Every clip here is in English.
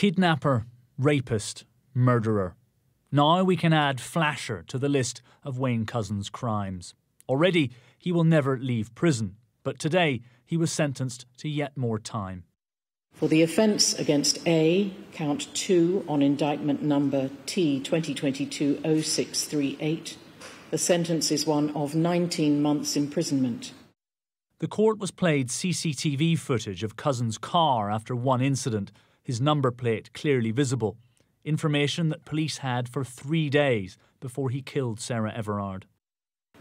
Kidnapper, rapist, murderer. Now we can add Flasher to the list of Wayne Couzens' crimes. Already, he will never leave prison, but today he was sentenced to yet more time. For the offence against A, count 2 on indictment number T 2022 0638, the sentence is one of 19 months' imprisonment. The court was played CCTV footage of Couzens' car after one incident, his number plate clearly visible. Information that police had for three days before he killed Sarah Everard.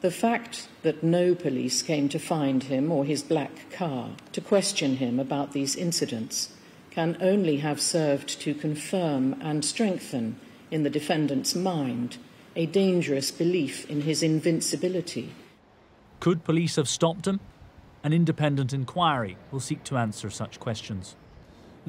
The fact that no police came to find him or his black car to question him about these incidents can only have served to confirm and strengthen in the defendant's mind a dangerous belief in his invincibility. Could police have stopped him? An independent inquiry will seek to answer such questions.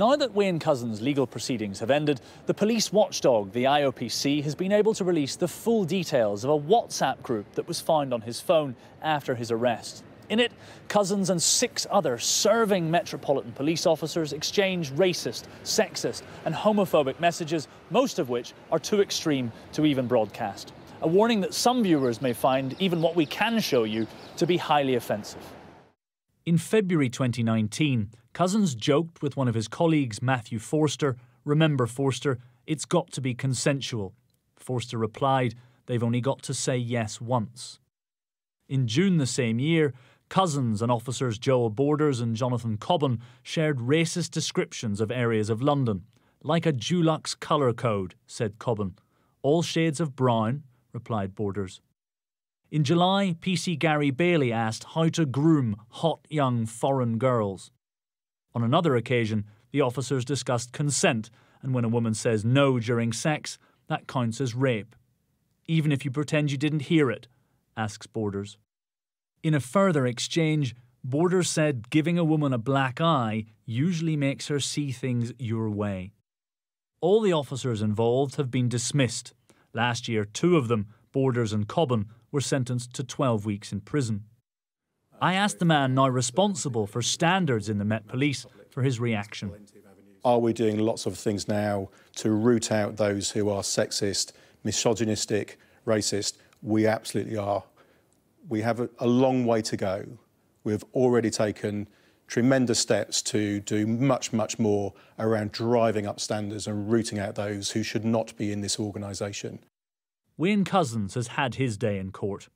Now that Wayne Couzens' legal proceedings have ended, the police watchdog, the IOPC, has been able to release the full details of a WhatsApp group that was found on his phone after his arrest. In it, Cousins and six other serving Metropolitan Police officers exchanged racist, sexist, and homophobic messages, most of which are too extreme to even broadcast. A warning that some viewers may find even what we can show you to be highly offensive. In February 2019, Couzens joked with one of his colleagues, Matthew Forster, Remember, Forster, it's got to be consensual. Forster replied, They've only got to say yes once. In June the same year, Couzens and officers Joel Borders and Jonathan Cobban shared racist descriptions of areas of London, like a Dulux colour code, said Cobban. All shades of brown, replied Borders. In July, PC Gary Bailey asked how to groom hot young foreign girls. On another occasion, the officers discussed consent, and when a woman says no during sex, that counts as rape. Even if you pretend you didn't hear it, asks Borders. In a further exchange, Borders said giving a woman a black eye usually makes her see things your way. All the officers involved have been dismissed. Last year, two of them, Borders and Cobban, were sentenced to 12 weeks in prison. I asked the man now responsible for standards in the Met Police for his reaction. Are we doing lots of things now to root out those who are sexist, misogynistic, racist? We absolutely are. We have a, a long way to go. We've already taken tremendous steps to do much, much more around driving up standards and rooting out those who should not be in this organisation. Wayne Couzens has had his day in court.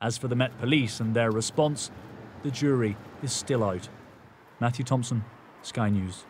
As for the Met Police and their response, the jury is still out. Matthew Thompson, Sky News.